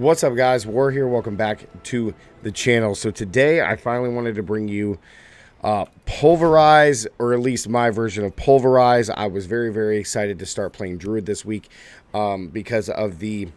What's up guys, War here, welcome back to the channel. So today I finally wanted to bring you uh, Pulverize, or at least my version of Pulverize. I was very, very excited to start playing Druid this week um, because of the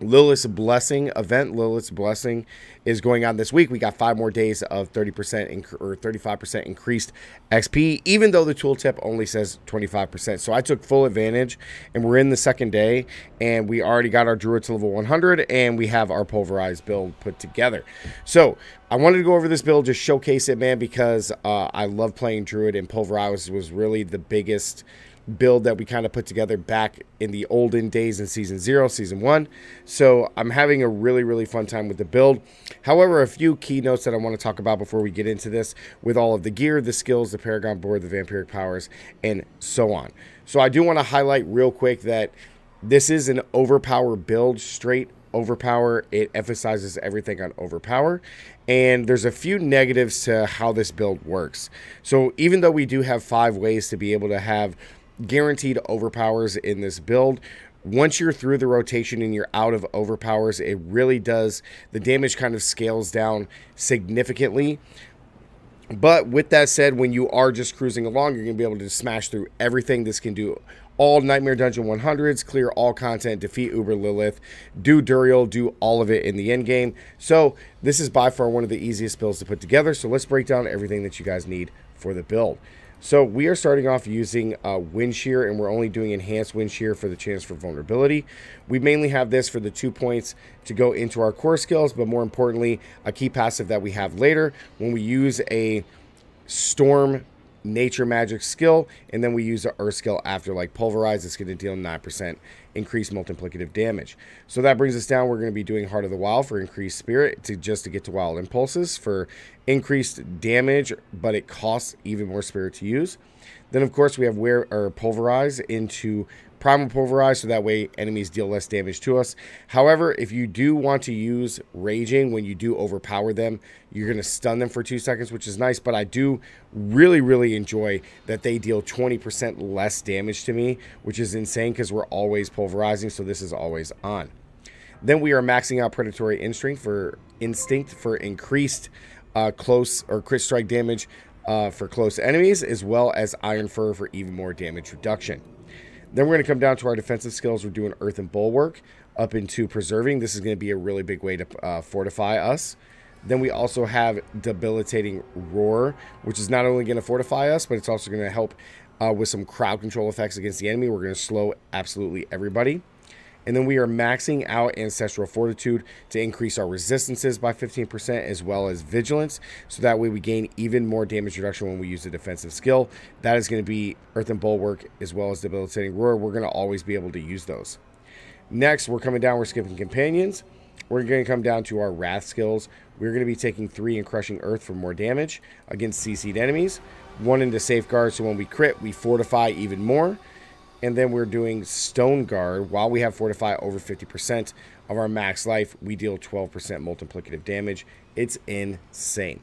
Lilith's Blessing event. Lilith's Blessing is going on this week. We got five more days of 30% or 35% increased XP, even though the tooltip only says 25%. So I took full advantage, and we're in the second day, and we already got our Druid to level 100, and we have our Pulverized build put together. So I wanted to go over this build, just showcase it, man, because uh, I love playing Druid, and Pulverize was really the biggest build that we kind of put together back in the olden days in season zero, season one. So I'm having a really, really fun time with the build. However, a few keynotes that I want to talk about before we get into this with all of the gear, the skills, the Paragon board, the vampiric powers, and so on. So I do want to highlight real quick that this is an overpower build, straight overpower. It emphasizes everything on overpower. And there's a few negatives to how this build works. So even though we do have five ways to be able to have guaranteed overpowers in this build. Once you're through the rotation and you're out of overpowers, it really does, the damage kind of scales down significantly. But with that said, when you are just cruising along, you're going to be able to smash through everything. This can do all Nightmare Dungeon 100s, clear all content, defeat Uber Lilith, do Duriel, do all of it in the end game. So this is by far one of the easiest builds to put together. So let's break down everything that you guys need for the build. So we are starting off using uh, wind shear and we're only doing enhanced wind shear for the chance for vulnerability. We mainly have this for the two points to go into our core skills, but more importantly, a key passive that we have later when we use a storm nature magic skill, and then we use the earth skill after, like pulverize. It's going to deal 9% increased multiplicative damage. So that brings us down. We're going to be doing Heart of the Wild for increased spirit to just to get to wild impulses for increased damage, but it costs even more spirit to use. Then of course we have where or pulverize into primal pulverize so that way enemies deal less damage to us. However, if you do want to use raging when you do overpower them, you're going to stun them for two seconds, which is nice. But I do really, really enjoy that they deal 20% less damage to me, which is insane because we're always pulverizing. So this is always on. Then we are maxing out predatory instinct for instinct for increased uh, close or crit strike damage uh, for close enemies, as well as iron fur for even more damage reduction. Then we're going to come down to our defensive skills. We're doing Earthen Bulwark up into Preserving. This is going to be a really big way to uh, fortify us. Then we also have Debilitating Roar, which is not only going to fortify us, but it's also going to help uh, with some crowd control effects against the enemy. We're going to slow absolutely everybody. And then we are maxing out Ancestral Fortitude to increase our resistances by 15% as well as Vigilance. So that way we gain even more damage reduction when we use a defensive skill. That is going to be Earthen Bulwark as well as Debilitating Roar. We're going to always be able to use those. Next, we're coming down. We're skipping Companions. We're going to come down to our Wrath skills. We're going to be taking 3 and Crushing Earth for more damage against CC'd enemies. 1 into Safeguard, so when we crit, we fortify even more and then we're doing Stone Guard. While we have Fortify over 50% of our max life, we deal 12% multiplicative damage. It's insane.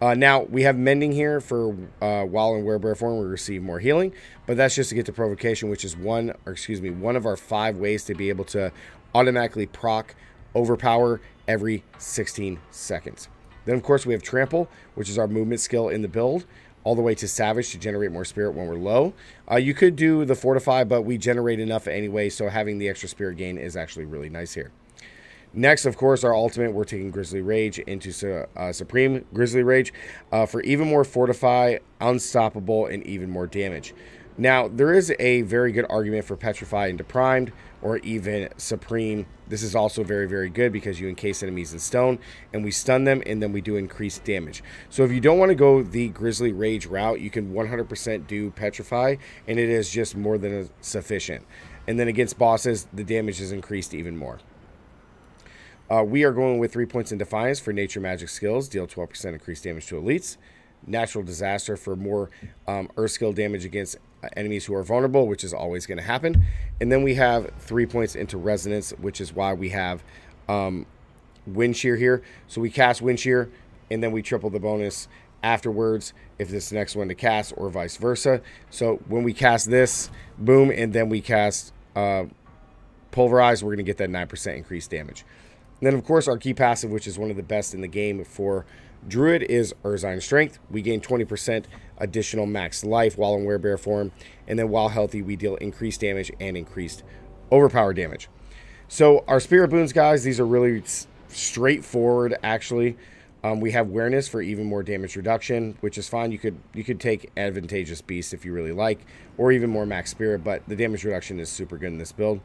Uh, now, we have Mending here for uh, while in Werebear form, we receive more healing, but that's just to get to Provocation, which is one, or excuse me, one of our five ways to be able to automatically proc Overpower every 16 seconds. Then, of course, we have Trample, which is our movement skill in the build all the way to Savage to generate more spirit when we're low. Uh, you could do the Fortify, but we generate enough anyway, so having the extra spirit gain is actually really nice here. Next, of course, our ultimate, we're taking Grizzly Rage into uh, Supreme Grizzly Rage uh, for even more Fortify, Unstoppable, and even more damage. Now, there is a very good argument for Petrify into Primed or even Supreme. This is also very, very good because you encase enemies in stone and we stun them and then we do increased damage. So if you don't want to go the Grizzly Rage route, you can 100% do Petrify and it is just more than sufficient. And then against bosses, the damage is increased even more. Uh, we are going with 3 points in Defiance for Nature Magic skills, deal 12% increased damage to elites. Natural Disaster for more um, Earth skill damage against enemies who are vulnerable, which is always going to happen. And then we have three points into Resonance, which is why we have um, Wind Shear here. So we cast Wind Shear, and then we triple the bonus afterwards if this next one to cast, or vice versa. So when we cast this, boom, and then we cast uh, Pulverize, we're going to get that 9% increased damage. And then, of course, our key passive, which is one of the best in the game for Druid, is Ursine Strength. We gain 20% additional max life while in Werebear form. And then while healthy, we deal increased damage and increased overpower damage. So our Spirit Boons, guys, these are really straightforward, actually. Um, we have awareness for even more damage reduction, which is fine. You could you could take advantageous beast if you really like, or even more max spirit, but the damage reduction is super good in this build.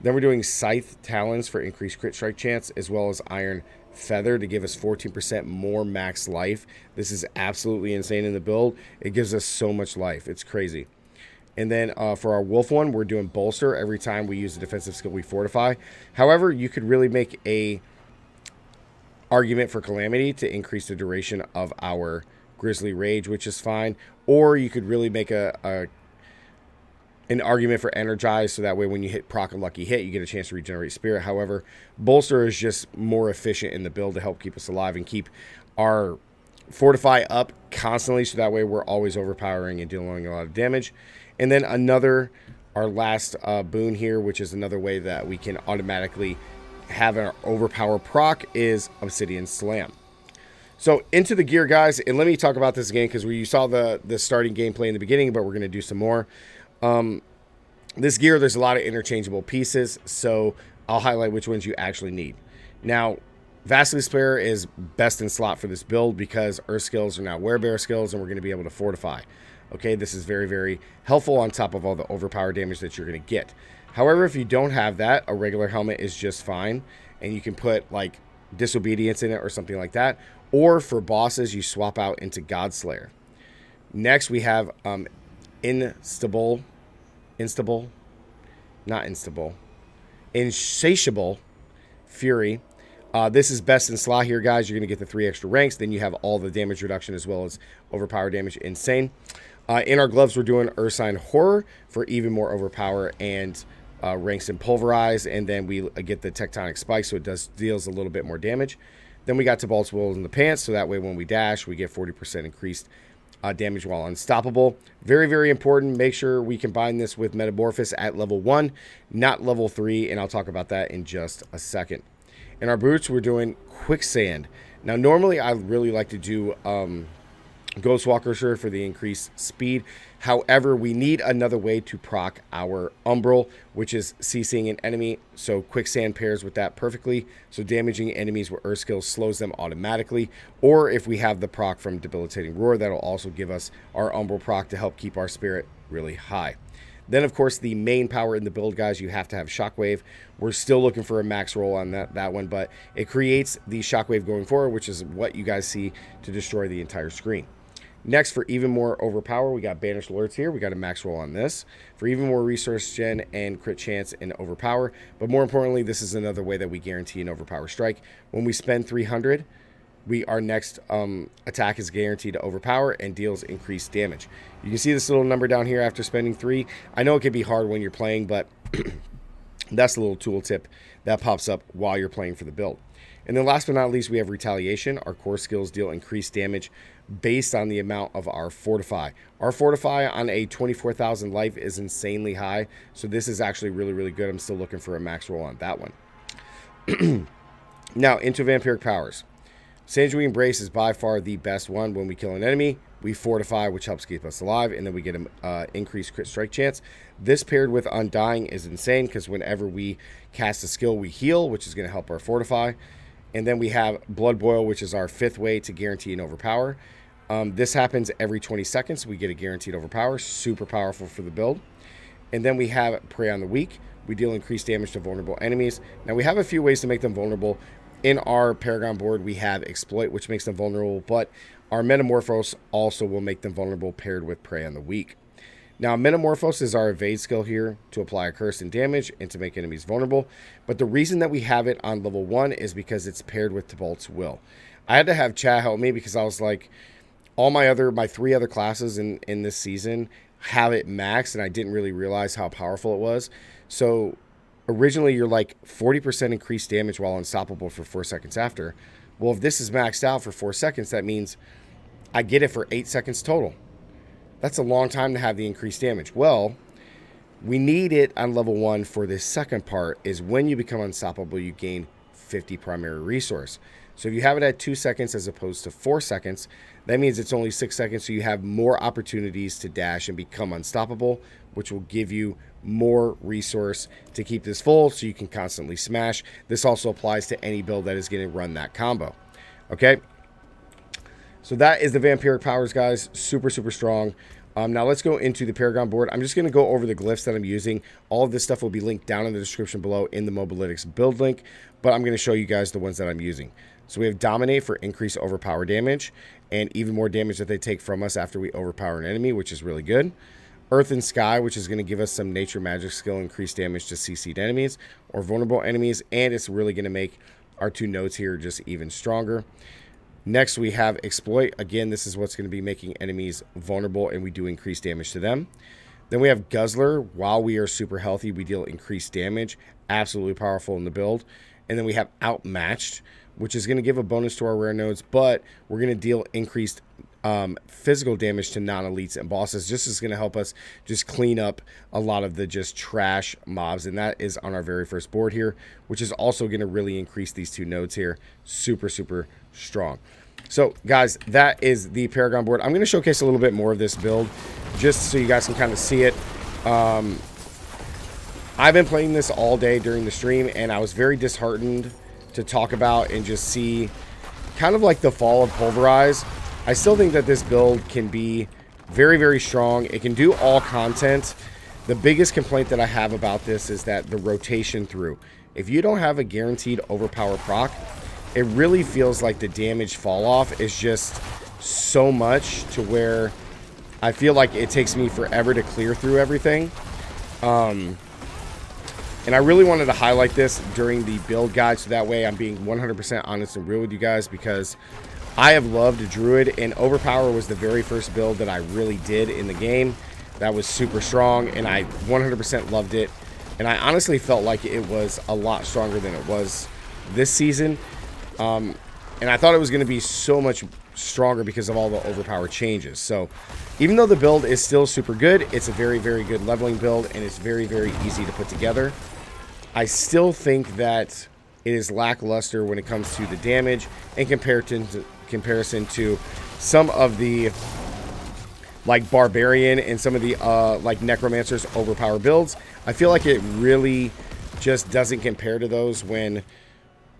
Then we're doing Scythe Talons for increased crit strike chance, as well as Iron Feather to give us 14% more max life. This is absolutely insane in the build. It gives us so much life. It's crazy. And then uh, for our Wolf one, we're doing Bolster every time we use a defensive skill we fortify. However, you could really make a argument for Calamity to increase the duration of our grizzly Rage, which is fine. Or you could really make a, a an argument for energize so that way when you hit proc a lucky hit you get a chance to regenerate spirit. However bolster is just more efficient in the build to help keep us alive and keep our fortify up constantly so that way we're always overpowering and dealing a lot of damage. And then another our last uh, boon here which is another way that we can automatically have our overpower proc is obsidian slam. So into the gear guys and let me talk about this again because we you saw the the starting gameplay in the beginning but we're going to do some more um, this gear, there's a lot of interchangeable pieces, so I'll highlight which ones you actually need. Now, Vasily's Prayer is best in slot for this build because Earth skills are now Werebear skills, and we're going to be able to fortify. Okay, this is very, very helpful on top of all the overpower damage that you're going to get. However, if you don't have that, a regular helmet is just fine, and you can put like Disobedience in it or something like that. Or for bosses, you swap out into Godslayer. Next, we have um, Instable Instable, not instable, insatiable fury. Uh, this is best in slot here, guys. You're going to get the three extra ranks. Then you have all the damage reduction as well as overpower damage. Insane. Uh, in our gloves, we're doing Ursine Horror for even more overpower and uh, ranks in Pulverize. And then we get the Tectonic Spike, so it does deals a little bit more damage. Then we got Tibalt's Will in the pants, so that way when we dash, we get 40% increased uh, damage while unstoppable. Very, very important. Make sure we combine this with Metamorphosis at level 1, not level 3, and I'll talk about that in just a second. In our boots, we're doing Quicksand. Now, normally I really like to do um, Ghostwalker Shirt for the increased speed. However, we need another way to proc our Umbral, which is CCing an enemy. So Quicksand pairs with that perfectly. So damaging enemies with Earth Skills slows them automatically. Or if we have the proc from Debilitating Roar, that'll also give us our Umbral proc to help keep our spirit really high. Then, of course, the main power in the build, guys, you have to have Shockwave. We're still looking for a max roll on that, that one, but it creates the Shockwave going forward, which is what you guys see to destroy the entire screen. Next, for even more overpower, we got Banished Lord's here. We got a max roll on this. For even more resource gen and crit chance and overpower. But more importantly, this is another way that we guarantee an overpower strike. When we spend 300, we our next um, attack is guaranteed to overpower and deals increased damage. You can see this little number down here after spending three. I know it can be hard when you're playing, but that's the little tooltip that pops up while you're playing for the build. And then last but not least, we have Retaliation. Our core skills deal increased damage based on the amount of our Fortify. Our Fortify on a 24,000 life is insanely high, so this is actually really, really good. I'm still looking for a max roll on that one. now, into Vampiric Powers. Sanguine Embrace is by far the best one. When we kill an enemy, we fortify, which helps keep us alive, and then we get an uh, increased crit strike chance. This paired with Undying is insane because whenever we cast a skill, we heal, which is going to help our fortify. And then we have Blood Boil, which is our fifth way to guarantee an overpower. Um, this happens every 20 seconds. We get a guaranteed overpower. Super powerful for the build. And then we have Prey on the Weak. We deal increased damage to vulnerable enemies. Now, we have a few ways to make them vulnerable. In our Paragon board, we have Exploit, which makes them vulnerable, but our Metamorphose also will make them vulnerable paired with Prey on the Weak. Now, Metamorphose is our evade skill here to apply a curse and damage and to make enemies vulnerable. But the reason that we have it on level 1 is because it's paired with Tibalt's Will. I had to have Chad help me because I was like, all my other, my three other classes in, in this season have it maxed and I didn't really realize how powerful it was. So originally you're like 40% increased damage while unstoppable for 4 seconds after. Well, if this is maxed out for 4 seconds, that means I get it for 8 seconds total. That's a long time to have the increased damage. Well, We need it on level 1 for this second part is when you become unstoppable, you gain 50 primary resource. So if you have it at 2 seconds as opposed to 4 seconds, that means it's only 6 seconds, so you have more opportunities to dash and become unstoppable, which will give you more resource to keep this full so you can constantly smash. This also applies to any build that is going to run that combo. Okay? So that is the Vampiric Powers, guys. Super, super strong. Um, now let's go into the Paragon board. I'm just going to go over the glyphs that I'm using. All of this stuff will be linked down in the description below in the Mobalytics build link, but I'm going to show you guys the ones that I'm using. So we have Dominate for increased overpower damage and even more damage that they take from us after we overpower an enemy, which is really good. Earth and Sky, which is going to give us some nature magic skill, increased damage to CC'd enemies or vulnerable enemies, and it's really going to make our two nodes here just even stronger. Next, we have Exploit. Again, this is what's going to be making enemies vulnerable, and we do increase damage to them. Then we have Guzzler. While we are super healthy, we deal increased damage. Absolutely powerful in the build. And then we have Outmatched, which is going to give a bonus to our rare nodes, but we're going to deal increased um, physical damage to non-elites and bosses. This is going to help us just clean up a lot of the just trash mobs, and that is on our very first board here, which is also going to really increase these two nodes here. Super, super strong. So, guys, that is the Paragon board. I'm going to showcase a little bit more of this build, just so you guys can kind of see it. Um, I've been playing this all day during the stream, and I was very disheartened to talk about and just see kind of like the fall of Pulverize. I still think that this build can be very, very strong. It can do all content. The biggest complaint that I have about this is that the rotation through. If you don't have a guaranteed overpower proc, it really feels like the damage fall off is just so much to where I feel like it takes me forever to clear through everything. Um, and I really wanted to highlight this during the build guide so that way I'm being 100% honest and real with you guys because I have loved Druid, and Overpower was the very first build that I really did in the game. That was super strong, and I 100% loved it. And I honestly felt like it was a lot stronger than it was this season. Um, and I thought it was going to be so much stronger because of all the overpower changes. So even though the build is still super good, it's a very, very good leveling build, and it's very, very easy to put together. I still think that it is lackluster when it comes to the damage in comparison to, comparison to some of the like Barbarian and some of the uh, like Necromancer's overpower builds. I feel like it really just doesn't compare to those when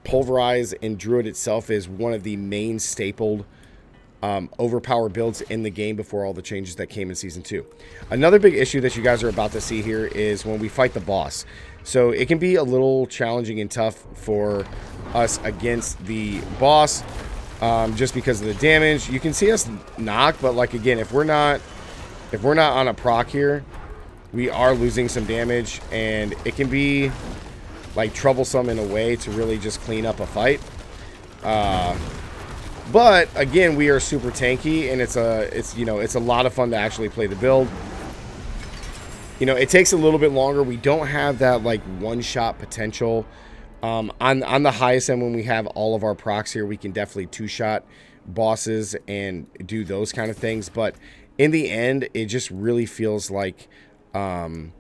Pulverize and Druid itself is one of the main stapled um, overpower builds in the game before all the changes that came in Season 2. Another big issue that you guys are about to see here is when we fight the boss. So it can be a little challenging and tough for us against the boss um, just because of the damage. You can see us knock, but like again, if we're not if we're not on a proc here, we are losing some damage, and it can be like troublesome in a way to really just clean up a fight. Uh, but again, we are super tanky, and it's a it's you know it's a lot of fun to actually play the build. You know, it takes a little bit longer. We don't have that like one shot potential um, on, on the highest end, when we have all of our procs here, we can definitely two-shot bosses and do those kind of things. But in the end, it just really feels like um,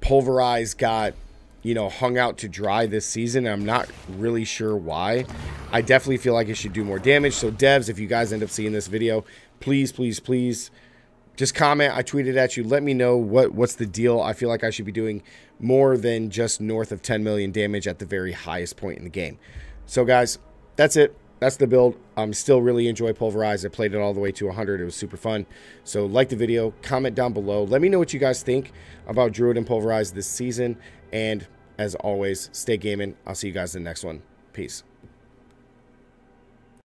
Pulverize got, you know, hung out to dry this season. I'm not really sure why. I definitely feel like it should do more damage. So devs, if you guys end up seeing this video, please, please, please just comment. I tweeted at you. Let me know what what's the deal. I feel like I should be doing more than just north of 10 million damage at the very highest point in the game. So guys, that's it. That's the build. I'm um, still really enjoy Pulverize. I played it all the way to 100. It was super fun. So like the video, comment down below. Let me know what you guys think about Druid and Pulverize this season. And as always, stay gaming. I'll see you guys in the next one. Peace.